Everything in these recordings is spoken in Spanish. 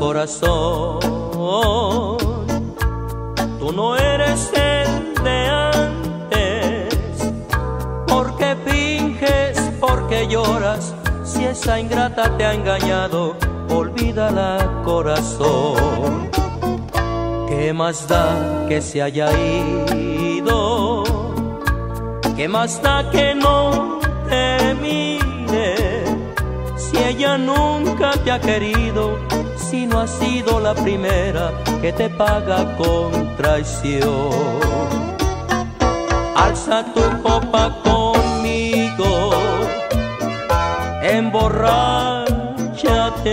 corazón? Tú no eres el de antes. ¿Por qué finges? ¿Por qué lloras? Si esa ingrata te ha engañado, olvídala, corazón. ¿Qué más da que se haya ido? ¿Qué más da que no te mire? Si ella nunca te ha querido, si no ha sido la primera que te paga con traición. Alza tu copa conmigo, emborráchate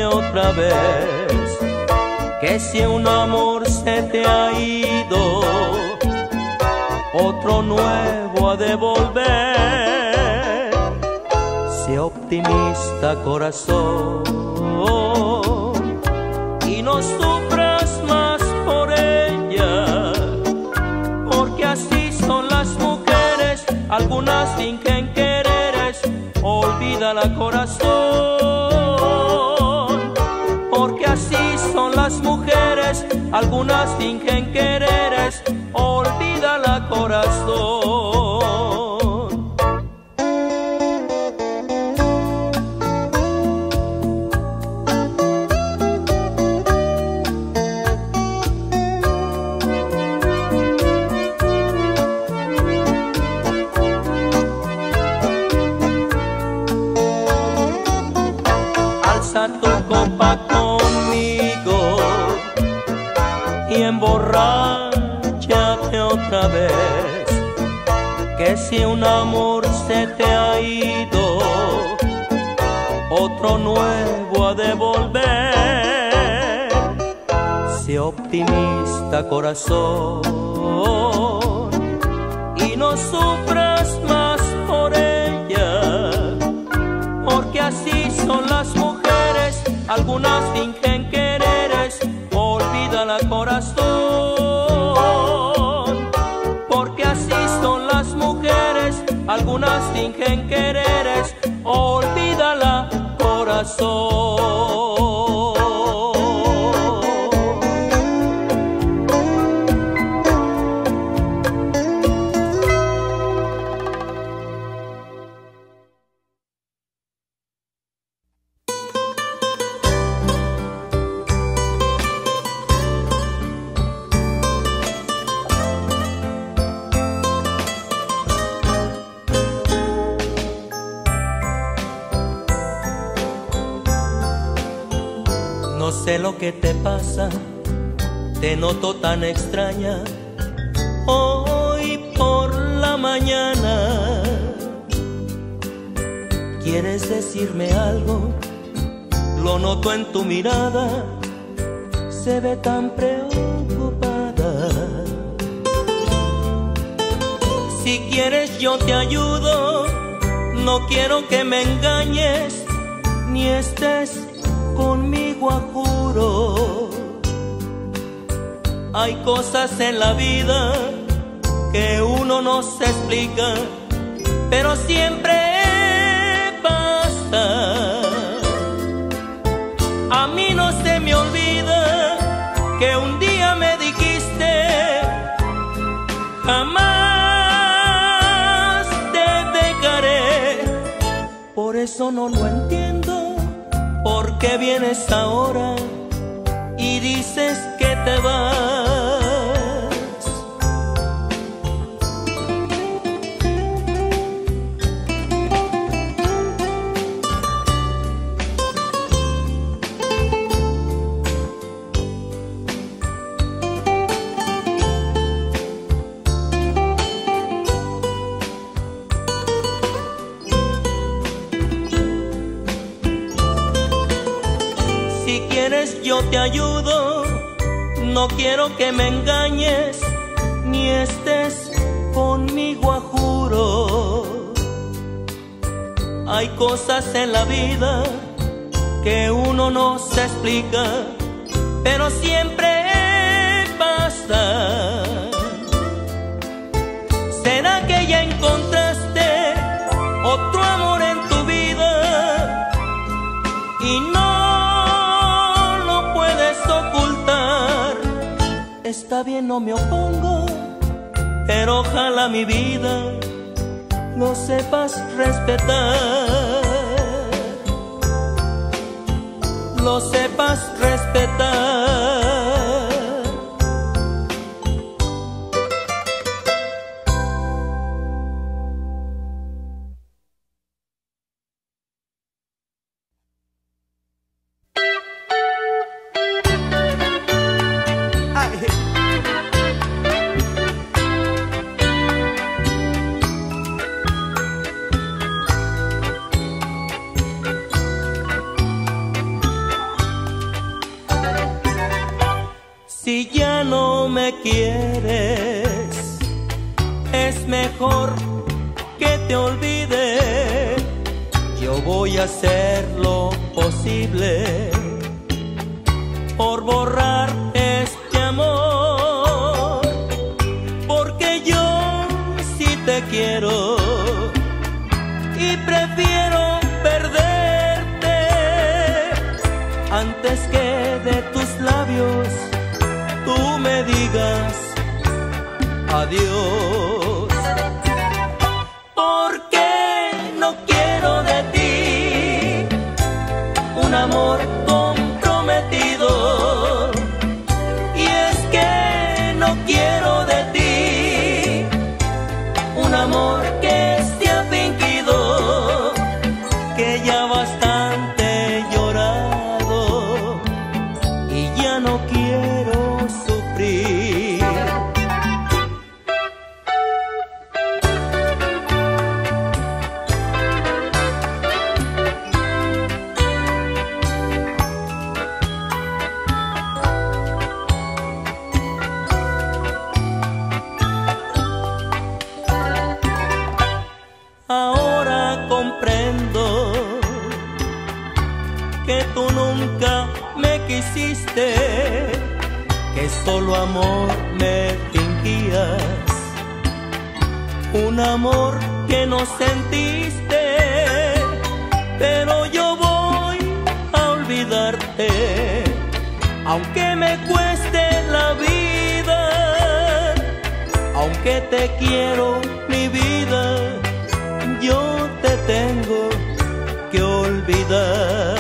otra vez, que si un amor se te ha ido, otro nuevo a devolver. Sé optimista corazón algunas fingen quereres, olvídala corazón, porque así son las mujeres, algunas fingen quereres, si un amor se te ha ido, otro nuevo a devolver. Sé optimista corazón y no sufras Hay cosas en la vida que uno no se explica, pero siempre pasa. A mí no se me olvida que un día me dijiste, jamás te dejaré. Por eso no lo entiendo, ¿por qué vienes ahora y dices que te vas? Te ayudo, no quiero que me engañes ni estés conmigo a juro. Hay cosas en la vida que uno no se explica, pero siempre pasa. ¿Será que ya encontraste Está bien, no me opongo, pero ojalá mi vida lo sepas respetar. Lo sepas respetar. hacer lo posible. que no sentiste, pero yo voy a olvidarte, aunque me cueste la vida, aunque te quiero mi vida, yo te tengo que olvidar.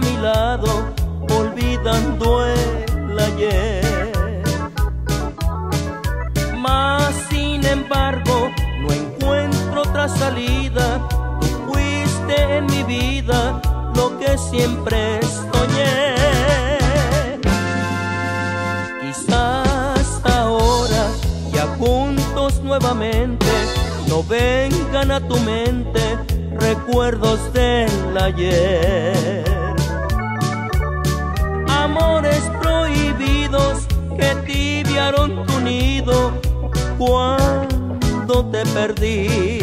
mi lado, olvidando el ayer. Mas, sin embargo, no encuentro otra salida. Tú fuiste en mi vida lo que siempre soñé. Quizás ahora, ya juntos nuevamente, no vengan a tu mente recuerdos del ayer amores prohibidos que tibiaron tu nido cuando te perdí.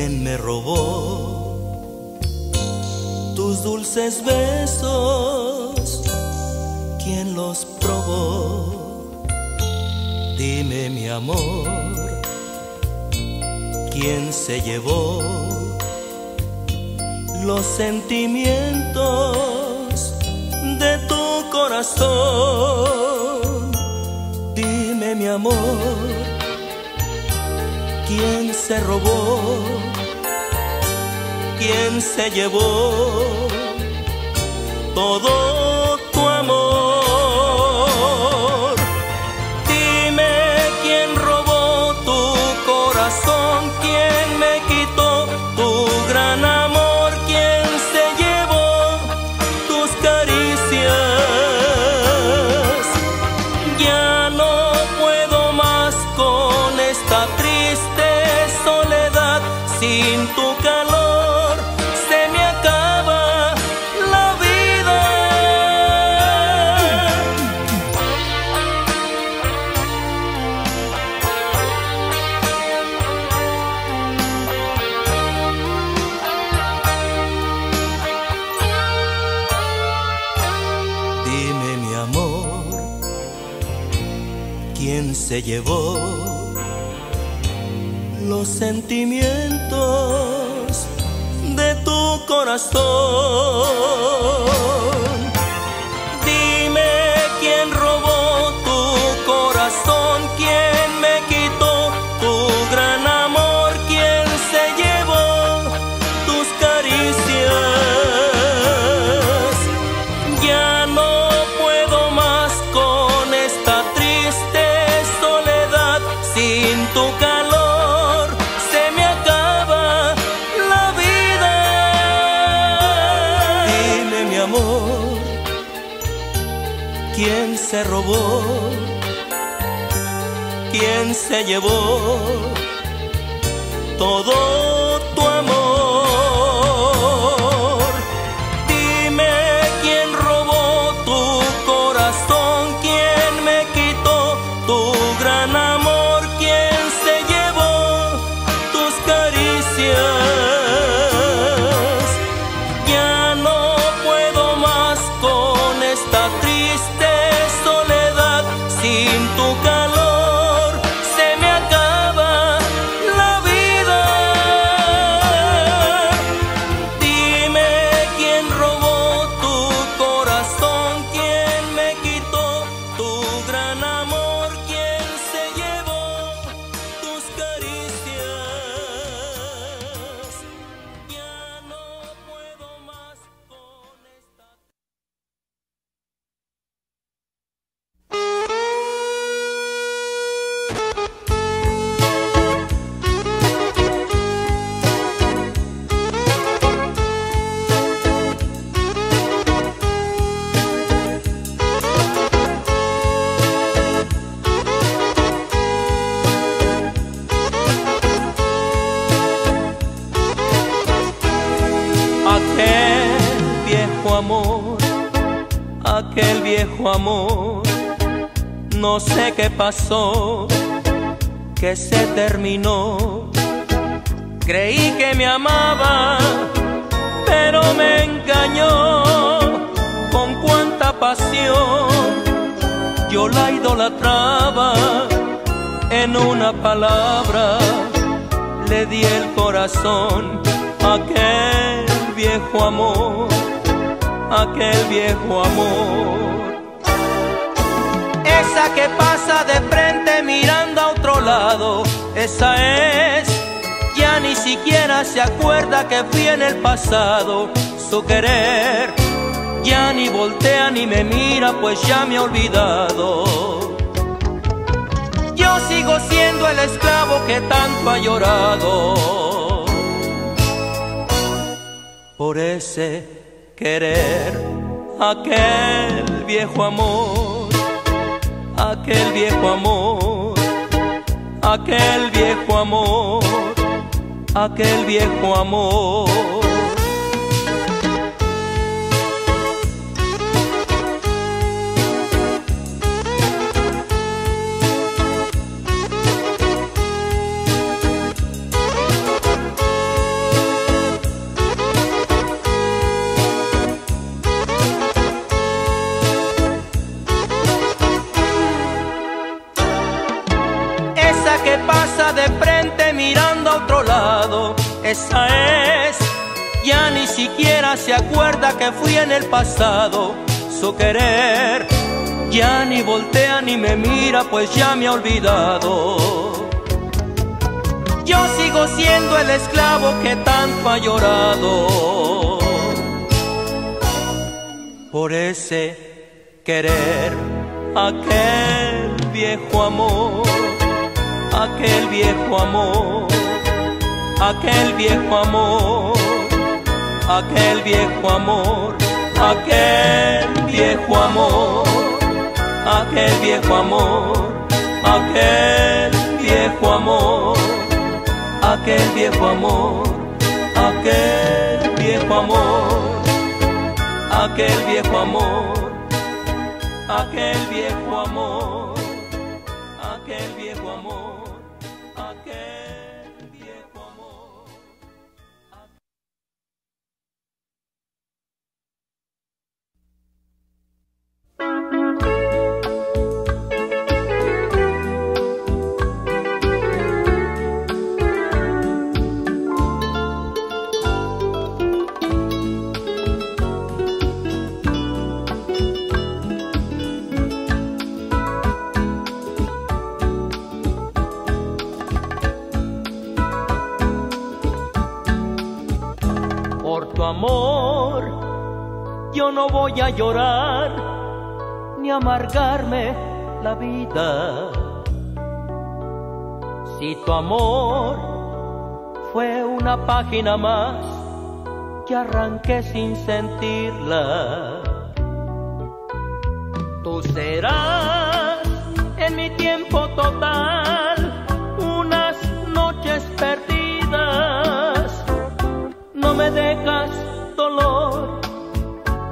quien me robó tus dulces besos, quien los probó. Dime mi amor, quién se llevó los sentimientos de tu corazón. Dime mi amor, quién se robó quien se llevó todo se llevó todo que se terminó. Creí que me amaba, pero me engañó. Con cuánta pasión yo la idolatraba. En una palabra le di el corazón a aquel viejo amor, aquel viejo amor. Esa que pasa de frente mirando a otro lado, esa es, ya ni siquiera se acuerda que fui en el pasado su querer ya ni voltea ni me mira, pues ya me ha olvidado. Yo sigo siendo el esclavo que tanto ha llorado. Por ese querer, aquel viejo amor, aquel viejo amor, aquel viejo amor, aquel viejo amor. Esa es, ya ni siquiera se acuerda que fui en el pasado, su querer, ya ni voltea ni me mira, pues ya me ha olvidado. Yo sigo siendo el esclavo que tanto ha llorado. Por ese querer, aquel viejo amor aquel viejo amor, aquel viejo amor, aquel viejo amor, aquel viejo amor, aquel viejo amor, aquel viejo amor, aquel viejo amor, aquel viejo amor, aquel viejo amor, aquel viejo amor, yo no voy a llorar ni amargarme la vida. Si tu amor fue una página más que arranqué sin sentirla, tú serás en mi tiempo total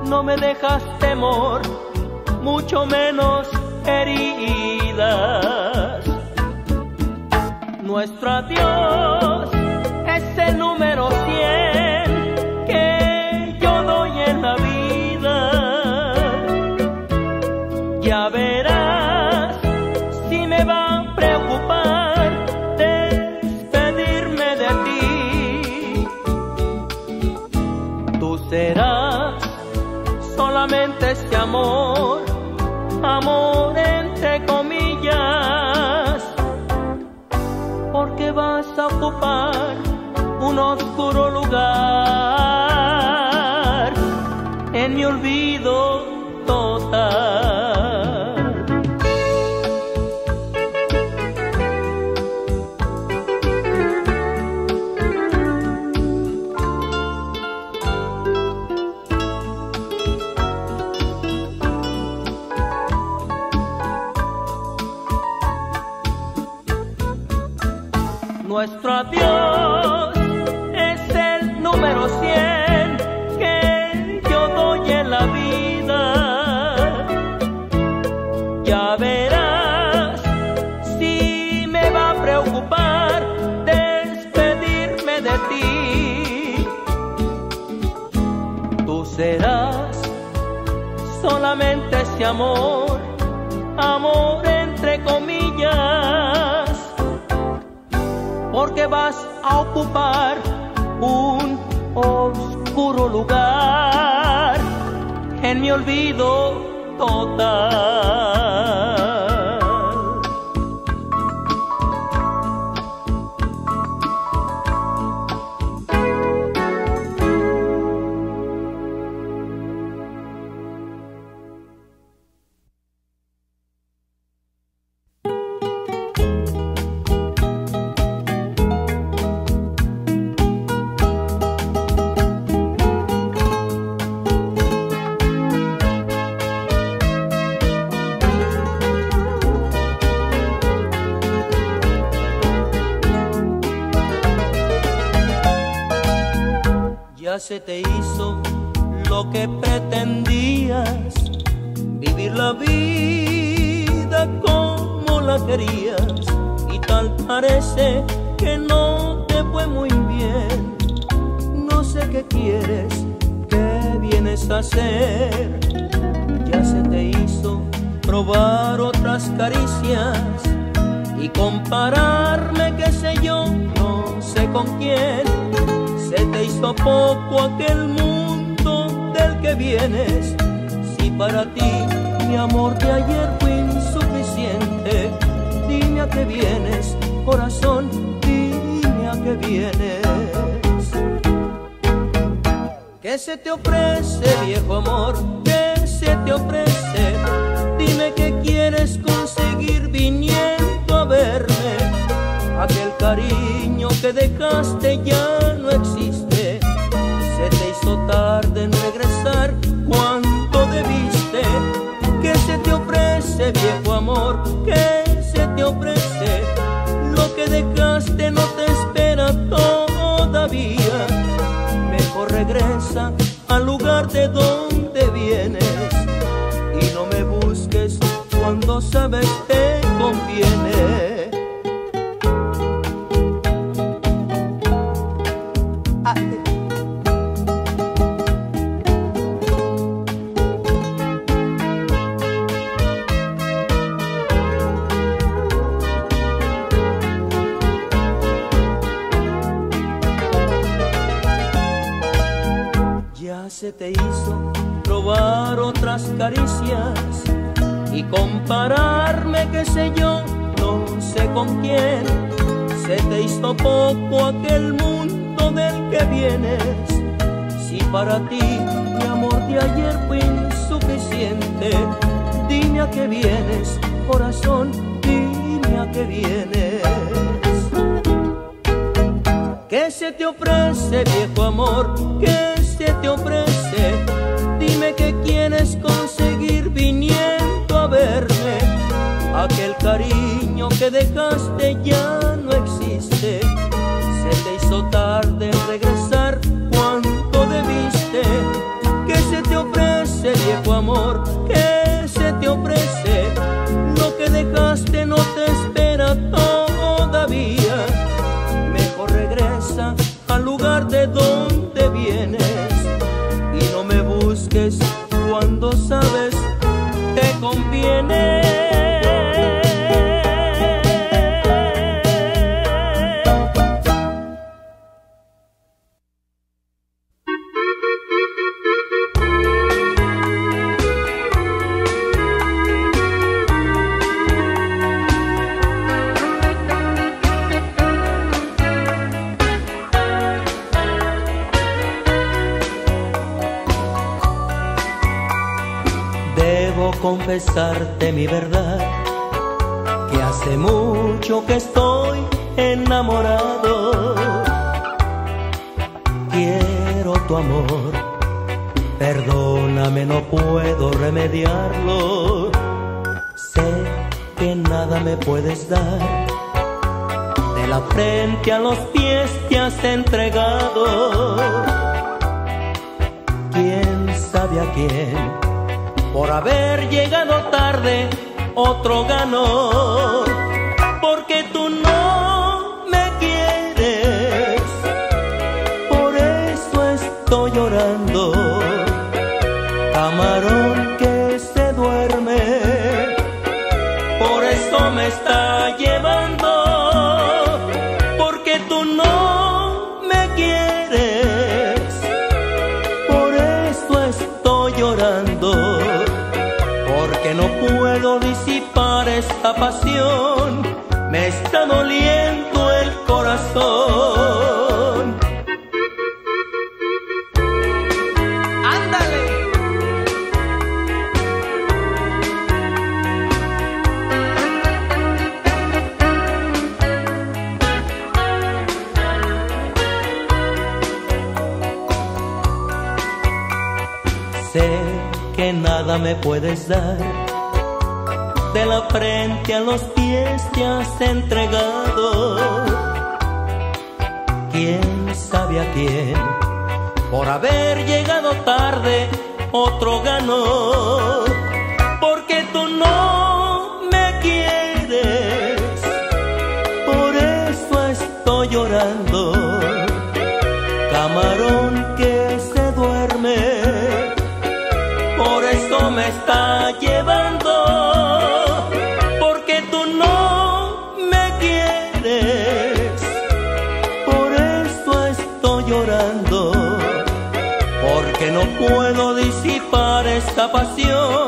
no me dejas temor, mucho menos heridas. Nuestro adiós es el número amor, amor entre comillas, porque vas a ocupar un oscuro lugar amor, amor entre comillas, porque vas a ocupar un oscuro lugar en mi olvido total. Se te hizo lo que pretendías, vivir la vida como la querías y tal parece que no te fue muy bien. No sé qué quieres, qué vienes a hacer. Ya se te hizo probar otras caricias y compararme, qué sé yo, no sé con quién hizo poco aquel mundo del que vienes. Si para ti mi amor de ayer fue insuficiente, dime a qué vienes, corazón, dime a qué vienes. ¿Qué se te ofrece, viejo amor? ¿Qué se te ofrece? Dime qué quieres conseguir viniendo a verme. Aquel cariño que dejaste ya existe. Tarde en regresar cuando debiste. ¿Qué se te ofrece, viejo amor? ¿Qué se te ofrece? Lo que dejaste no te espera todavía. Mejor regresa al lugar de donde vienes y no me busques cuando sabes te conviene. Te hizo probar otras caricias y compararme, qué sé yo, no sé con quién. Se te hizo poco aquel mundo del que vienes. Si para ti mi amor de ayer fue insuficiente, dime a qué vienes, corazón, dime a qué vienes. ¿Qué se te ofrece, viejo amor? ¿Qué se te ofrece? Dime qué quieres conseguir viniendo a verme. Aquel cariño que dejaste ya no existe. Se te hizo tarde regresar cuando debiste. ¿Qué se te ofrece, viejo amor? Remediarlo. Sé que nada me puedes dar. De la frente a los pies te has entregado. ¿Quién sabe a quién? por haber llegado tarde, otro ganó, me puedes dar. De la frente a los pies te has entregado. ¿Quién sabe a quién? Por haber llegado tarde, otro ganó. Puedo disipar esta pasión,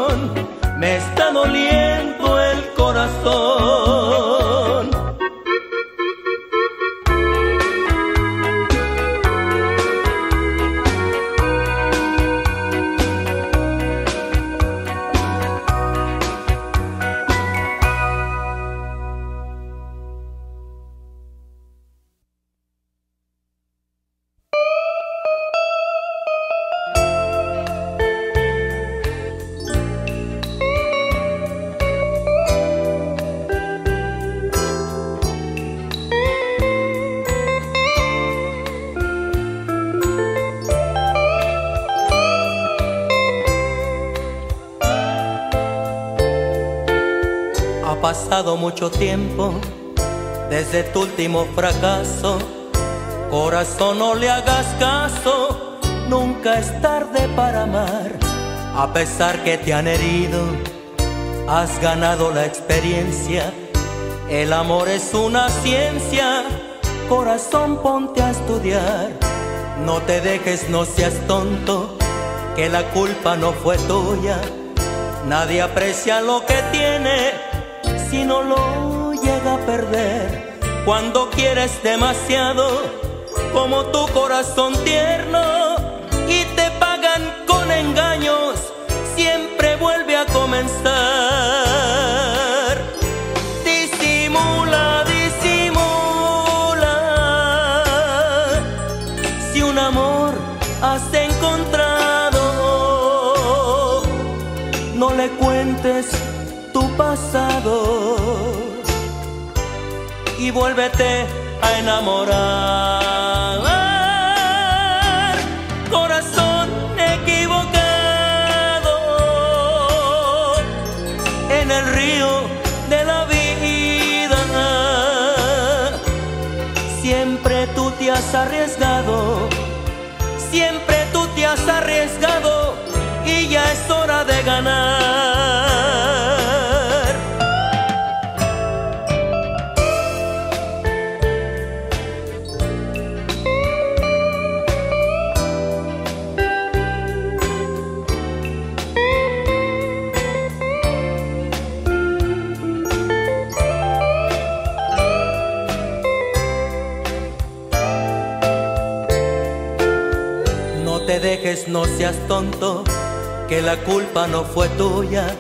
mucho tiempo desde tu último fracaso. Corazón, no le hagas caso, nunca es tarde para amar. A pesar que te han herido, has ganado la experiencia. El amor es una ciencia, corazón, ponte a estudiar. No te dejes, no seas tonto, que la culpa no fue tuya. Nadie aprecia lo que tiene si no lo llega a perder. Cuando quieres demasiado, como tu corazón tierno, y te pagan con engaños, siempre vuelve a comenzar. Y vuélvete a enamorar. Tonto, que la culpa no fue tuya.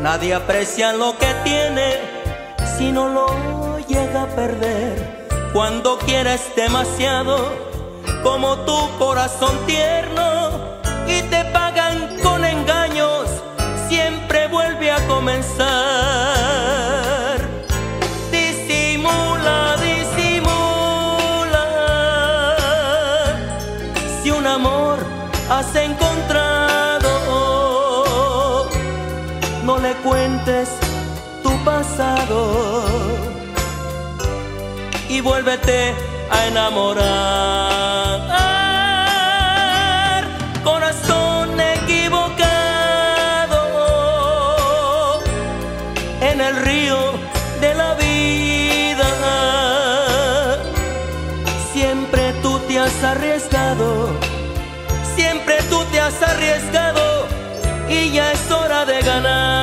Nadie aprecia lo que tiene si no lo llega a perder. Cuando quieres demasiado, como tu corazón tierno, y te pagan con engaños, siempre vuelve a comenzar. Tu pasado y vuélvete a enamorar. Corazón equivocado en el río de la vida. Siempre tú te has arriesgado, siempre tú te has arriesgado y ya es hora de ganar.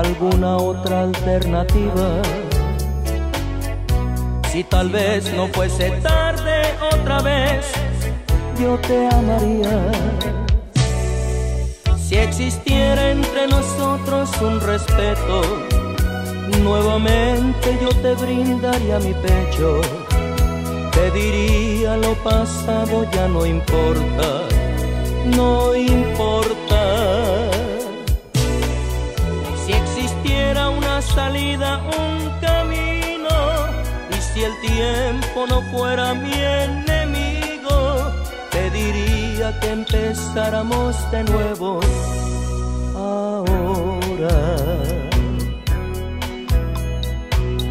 alguna otra alternativa. Si tal vez no fuese tarde otra vez, yo te amaría. Si existiera entre nosotros un respeto, nuevamente yo te brindaría mi pecho. Te diría lo pasado ya no importa, no importa vida un camino y si el tiempo no fuera mi enemigo, te diría que empezáramos de nuevo ahora.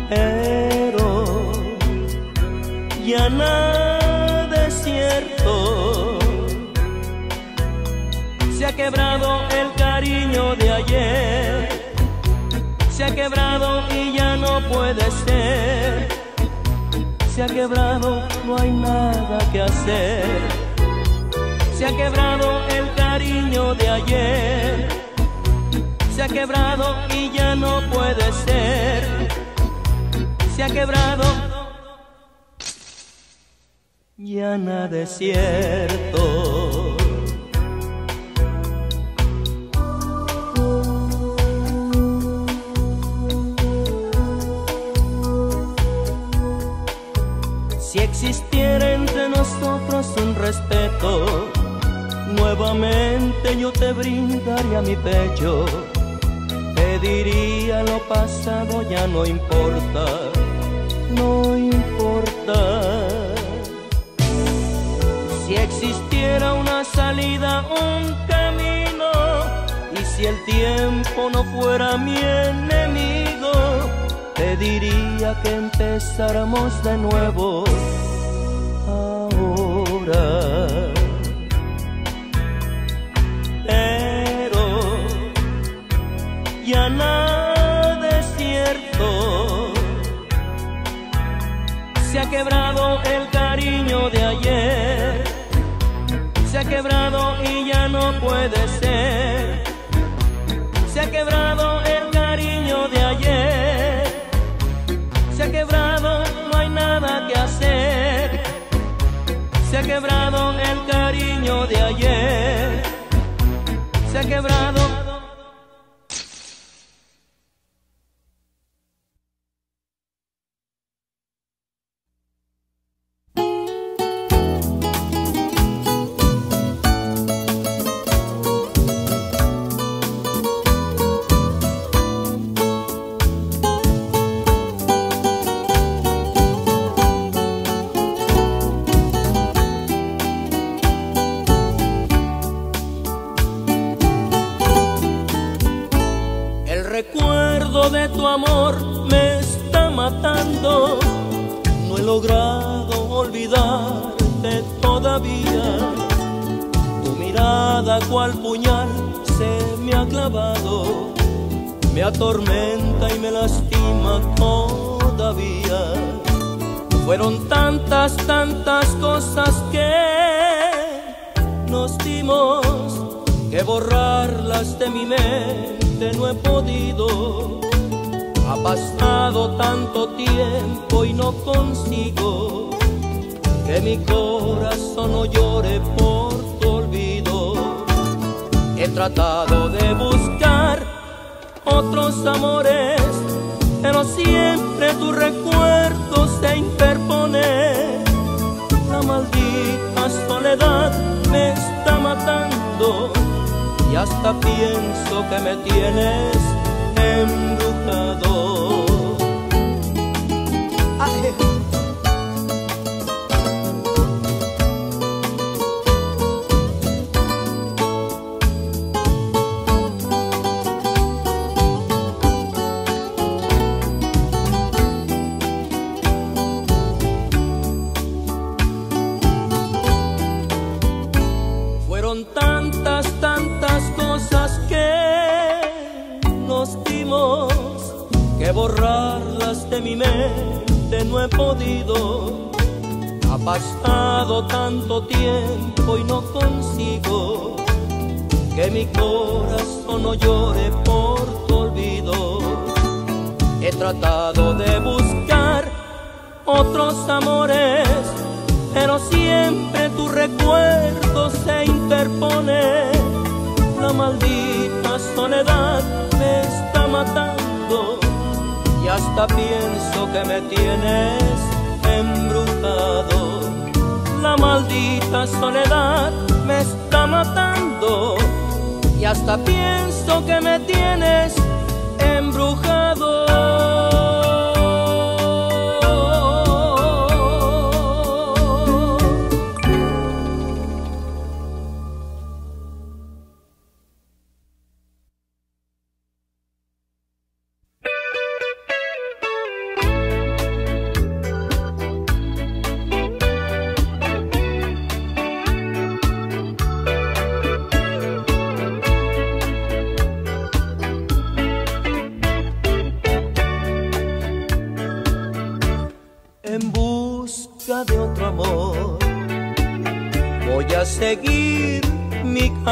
Pero ya nada es cierto, se ha quebrado el cariño de ayer se ha quebrado y ya no puede ser. Se ha quebrado, no hay nada que hacer. Se ha quebrado el cariño de ayer. Se ha quebrado y ya no puede ser. Se ha quebrado. Ya nada es cierto. Si existiera entre nosotros un respeto, nuevamente yo te brindaría mi pecho. Te diría lo pasado ya no importa, no importa. Si existiera una salida, un camino, y si el tiempo no fuera mi enemigo, te diría que empezáramos de nuevo ahora. ya nada es cierto. Se ha quebrado el cariño de ayer, se ha quebrado y ya no puede ser. Se ha quebrado Se ha quebrado el cariño de ayer, se ha quebrado atormenta y me lastima todavía. Fueron tantas, tantas cosas que nos dimos que borrarlas de mi mente no he podido. Ha pasado tanto tiempo y no consigo que mi corazón no llore por tu olvido. He tratado de buscar otros amores, pero siempre tu recuerdo se interpone. La maldita soledad me está matando y hasta pienso que me tienes embrujado. De mi mente no he podido. Ha pasado tanto tiempo y no consigo que mi corazón no llore por tu olvido. He tratado de buscar otros amores, pero siempre tu recuerdo se interpone. La maldita soledad me está matando y hasta pienso que me tienes embrujado. La maldita soledad me está matando y hasta pienso que me tienes embrujado.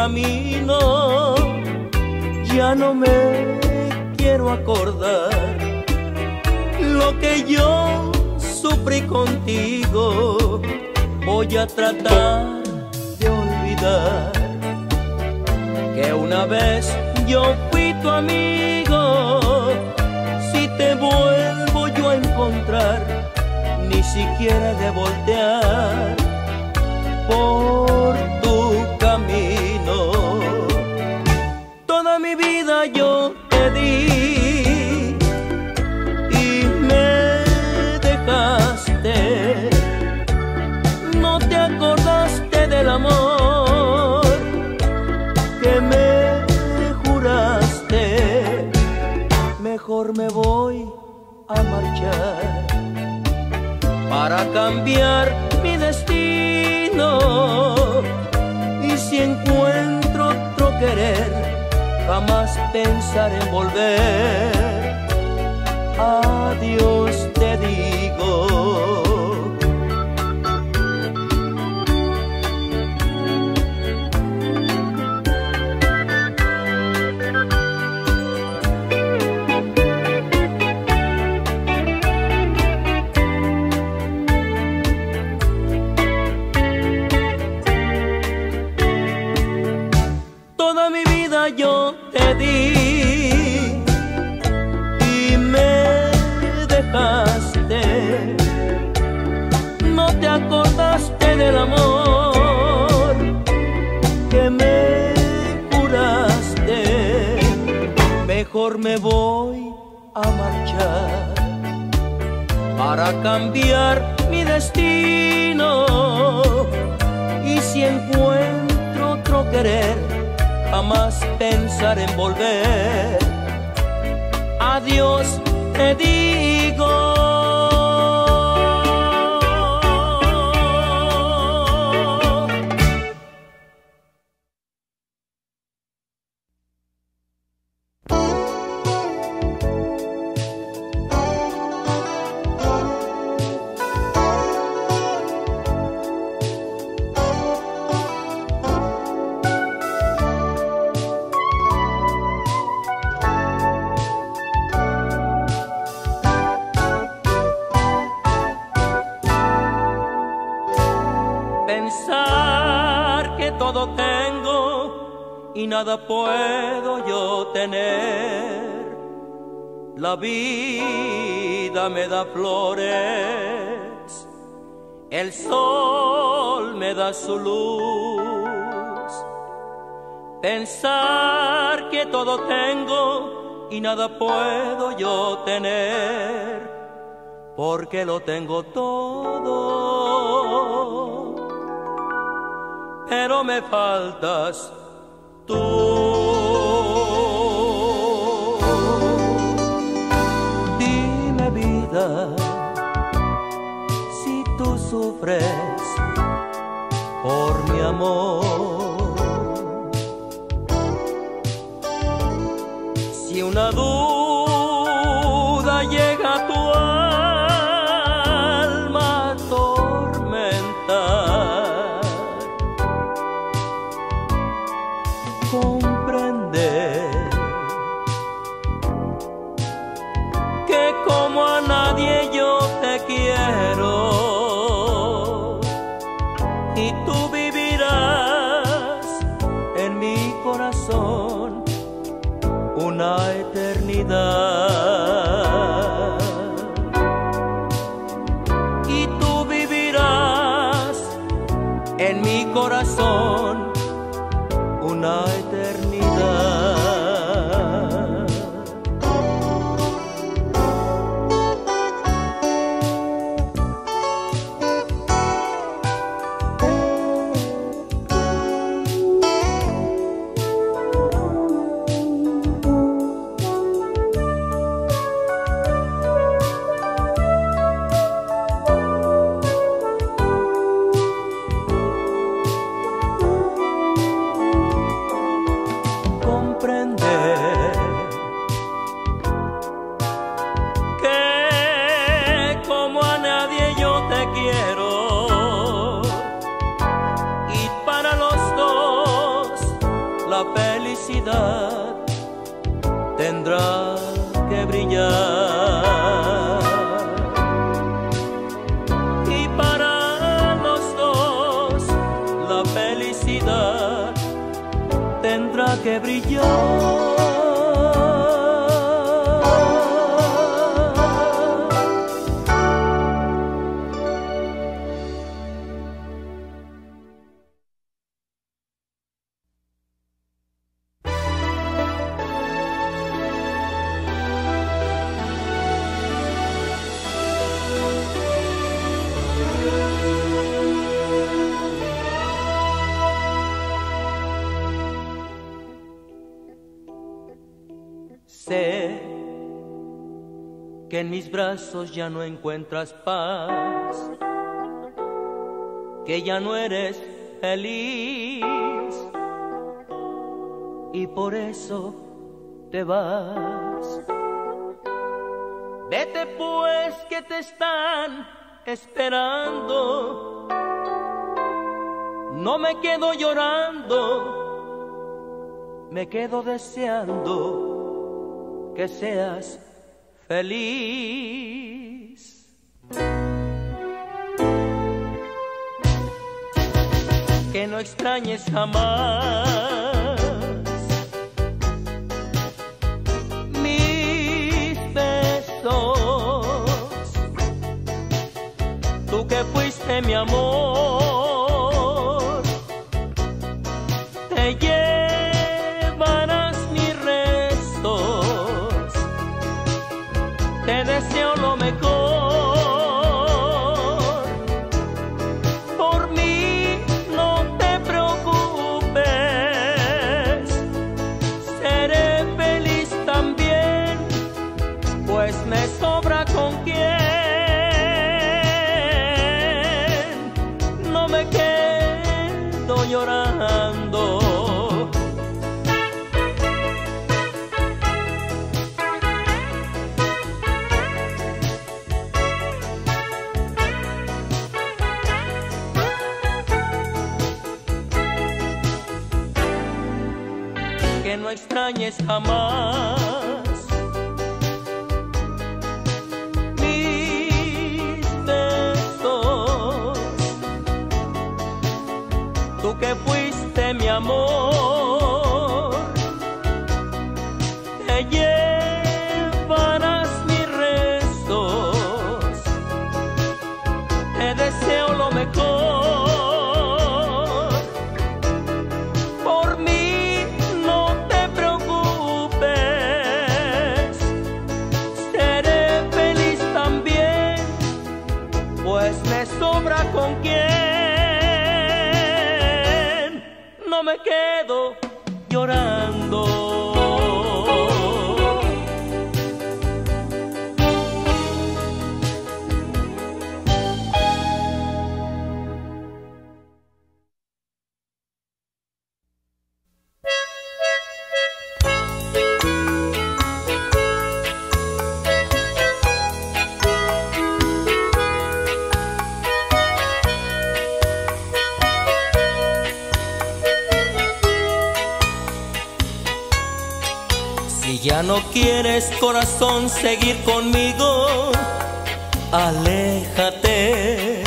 Camino, ya no me quiero acordar lo que yo sufrí contigo. Voy a tratar de olvidar que una vez yo fui tu amigo. Si te vuelvo yo a encontrar, ni siquiera de voltear cambiar mi destino. Y si encuentro otro querer, jamás pensar en volver. Adiós te digo. Del amor que me curaste. Mejor me voy a marchar para cambiar mi destino. Y si encuentro otro querer, jamás pensar en volver. Adiós, te digo. La vida me da flores, el sol me da su luz. Pensar que todo tengo y nada puedo yo tener, porque lo tengo todo. Pero me faltas Dime sufres por mi amor, si una duda que en mis brazos ya no encuentras paz, que ya no eres feliz y por eso te vas. Vete pues que te están esperando. No me quedo llorando, me quedo deseando que seas feliz. Que no extrañes jamás fuiste mi amor, Extrañes jamás mis besos. Tú que fuiste mi amor, seguir conmigo, aléjate.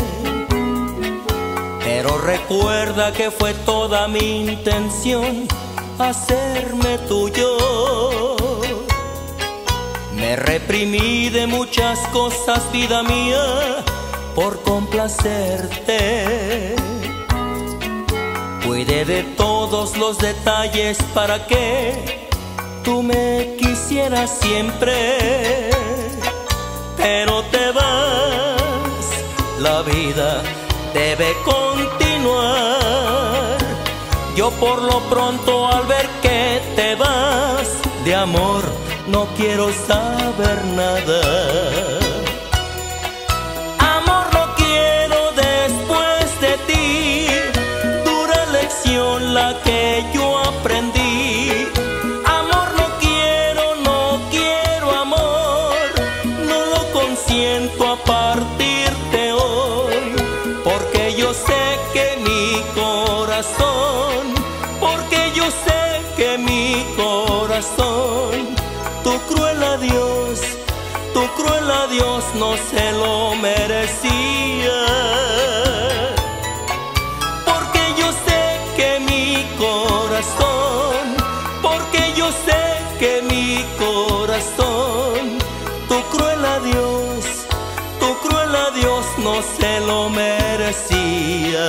Pero recuerda que fue toda mi intención hacerme tuyo. Me reprimí de muchas cosas, vida mía, por complacerte. Cuidé de todos los detalles para que tú me siempre, pero te vas, la vida debe continuar. Yo por lo pronto al ver que te vas, de amor no quiero saber nada. No se lo merecía. Porque yo sé que mi corazón, porque yo sé que mi corazón, tu cruel adiós, tu cruel adiós no se lo merecía.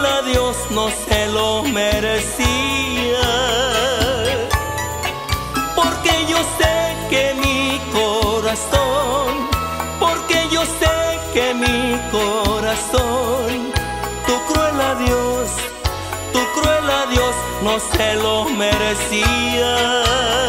Cruel adiós no se lo merecía. Porque yo sé que mi corazón, porque yo sé que mi corazón, tu cruel adiós, tu cruel adiós no se lo merecía.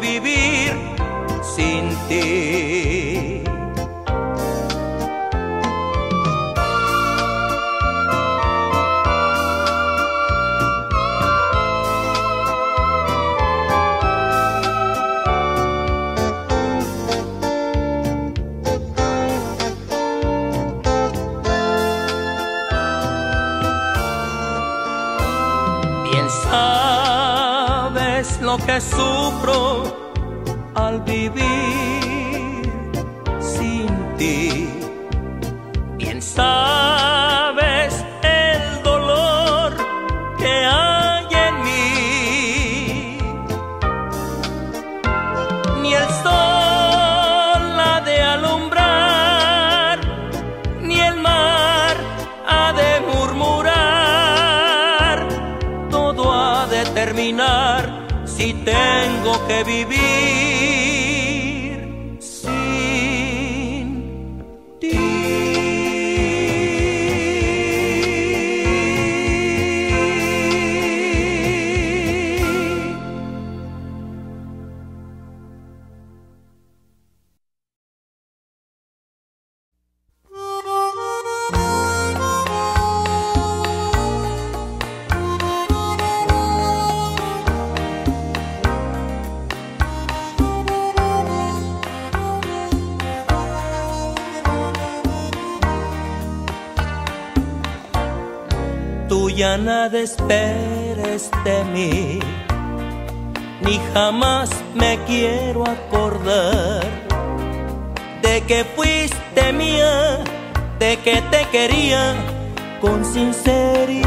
Que jamás me quiero acordar de que fuiste mía, de que te quería con sinceridad.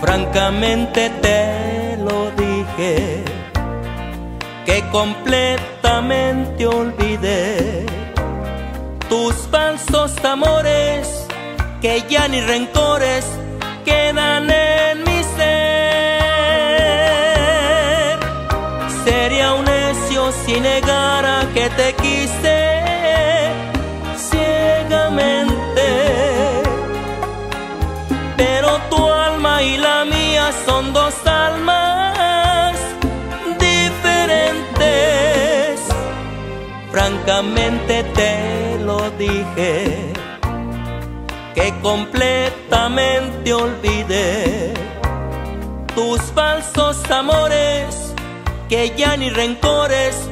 Francamente te lo dije, que completamente olvidé tus falsos amores que ya ni rencores quedan en mi si negara que te quise ciegamente. Pero tu alma y la mía son dos almas diferentes. Francamente te lo dije que completa completamente olvidé tus falsos amores que ya ni rencores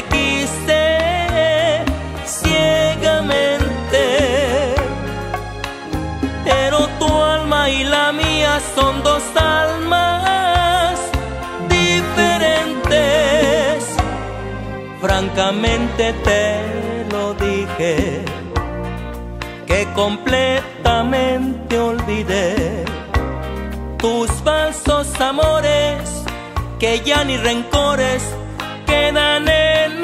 son dos almas diferentes. Francamente te lo dije, que completamente olvidé tus falsos amores que ya ni rencores quedan en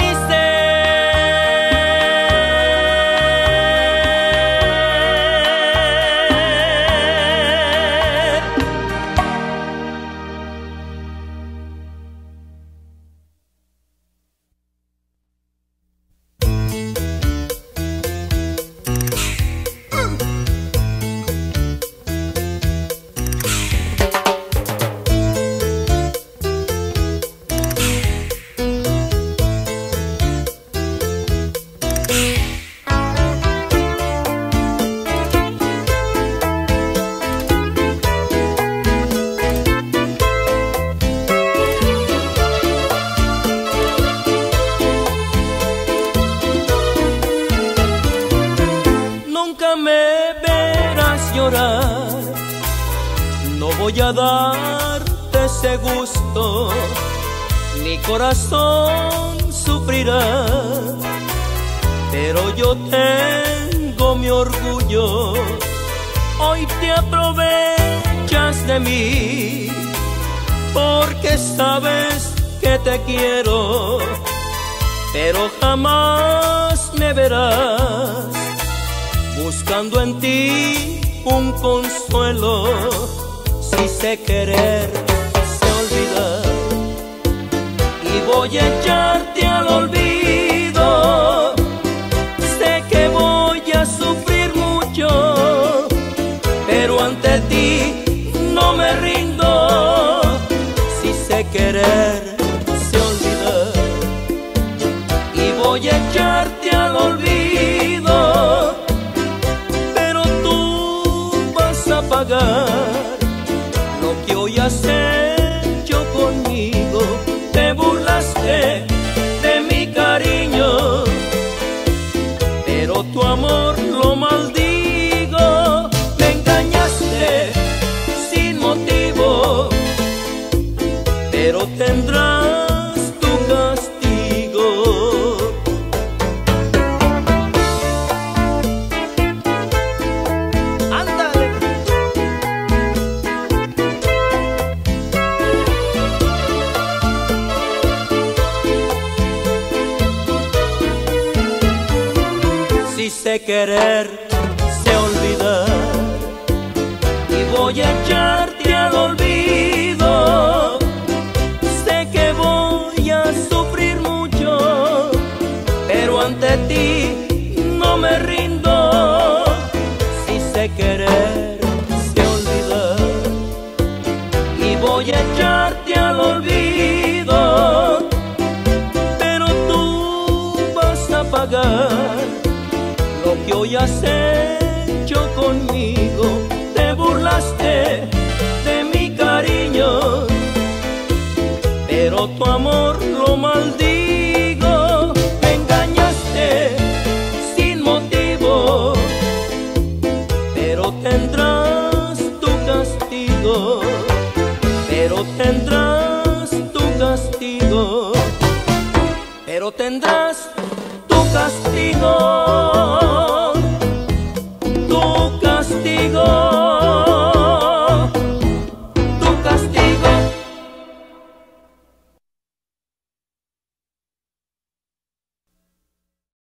sabes que te quiero, pero jamás me verás buscando en ti un consuelo. Si sé querer, sé olvidar y voy a echar. Mi tendrás tu castigo.